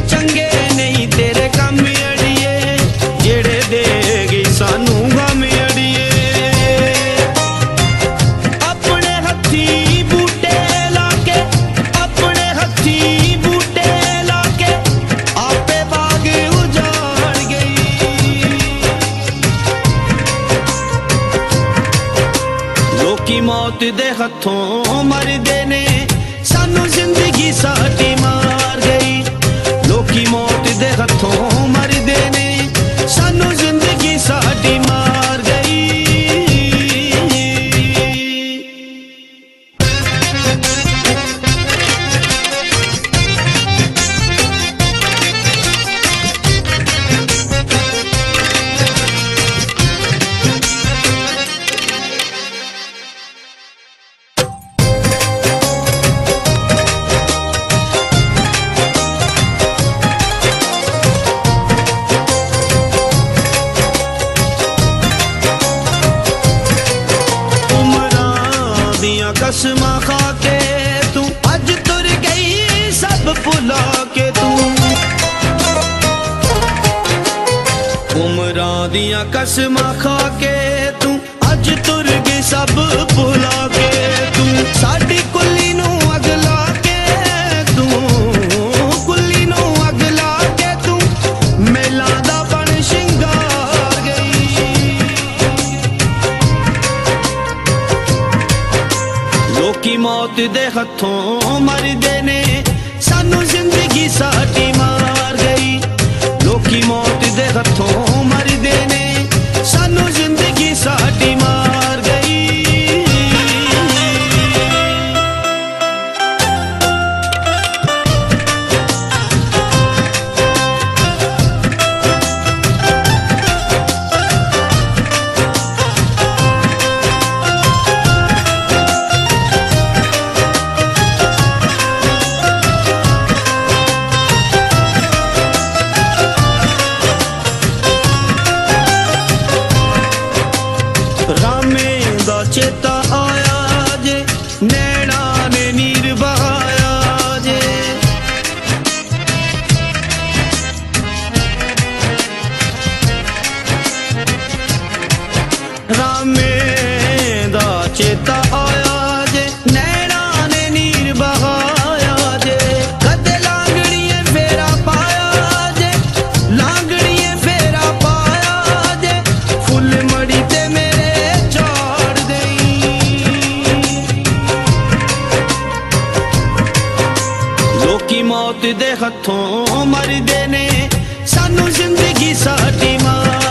ਚੰਗੇ ਨਹੀਂ, ਤੇਰੇ ਕੰਮ ਅੜੀਏ। ਜਿਹੜੇ ਦੇ ਗਈ ਸਾਨੂੰ ਗਮ ਅੜੀਏ। ਆਪਣੇ ਹੱਥੀ ਬੂਟੇ ਲਾ ਕੇ, ਆਪਣੇ ਹੱਥੀ ਬੂਟੇ ਲਾ ਕੇ ਆਪੇ ਬਾਗ ਉਜਾੜ ਗਈ। ਲੋਕੀ ਮੌਤ ਦੇ ਹੱਥੋਂ ਮਰਦੇ ਕਸਮਾਂ ਖਾ ਕੇ ਤੂੰ ਅੱਜ ਤੁਰ ਗਈ ਸਭ ਭੁਲਾ ਕੇ ਤੂੰ। ਉਮਰਾਂ ਦੀਆਂ ਕਸਮਾਂ ਖਾ ਕੇ ਤੂੰ ਅੱਜ ਤੁਰ ਗਈ ਸਭ ਭੁਲਾ ਕੇ ਤੂੰ। ਸਾਡੀ ਮੌਤ ਦੇ ਹੱਥੋਂ ਮਰਦੇ ਨੇ। ਹੱਥੋਂ ਮਰਦੇ ਨੇ। ਸਾਨੂੰ ਜ਼ਿੰਦਗੀ ਸਾਡੀ ਮਾਂ।